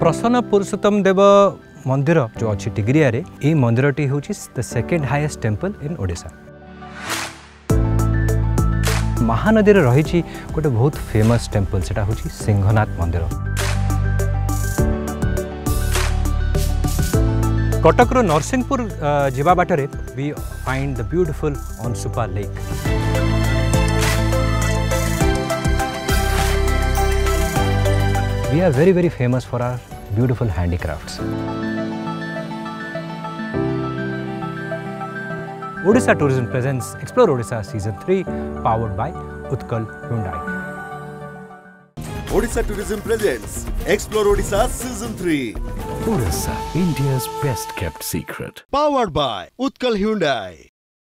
प्रसन्न पुरुषोत्तम देव मंदिर जो अच्छी डिग्रिया ये मंदिर टी हूँ the second highest temple in Voda Mahanadi रही गोटे बहुत फ़ेमस टेंपल से सिंहनाथ मंदिर। कटक नरसिंहपुर जावा water we find the beautiful Anshupa lake We are very, very famous for our beautiful handicrafts. Odisha Tourism presents Explore Odisha Season 3, powered by Utkal Hyundai. Odisha Tourism presents Explore Odisha Season 3. Orissa, India's best kept secret. Powered by Utkal Hyundai.